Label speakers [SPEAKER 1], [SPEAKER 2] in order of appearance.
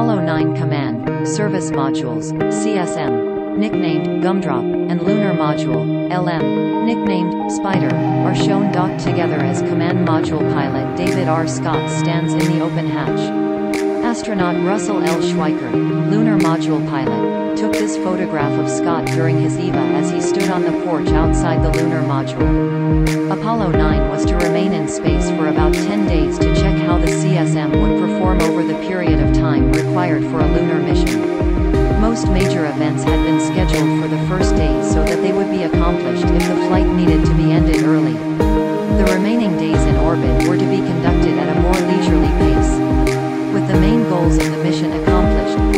[SPEAKER 1] Apollo 9 Command, Service Modules, CSM, nicknamed Gumdrop, and Lunar Module, LM, nicknamed Spider, are shown docked together as Command Module pilot David R. Scott stands in the open hatch. Astronaut Russell L. Schweickart, lunar module pilot, took this photograph of Scott during his EVA as he stood on the porch outside the lunar module. Apollo 9 was to remain over the period of time required for a lunar mission. Most major events had been scheduled for the first days so that they would be accomplished if the flight needed to be ended early. The remaining days in orbit were to be conducted at a more leisurely pace. With the main goals of the mission accomplished,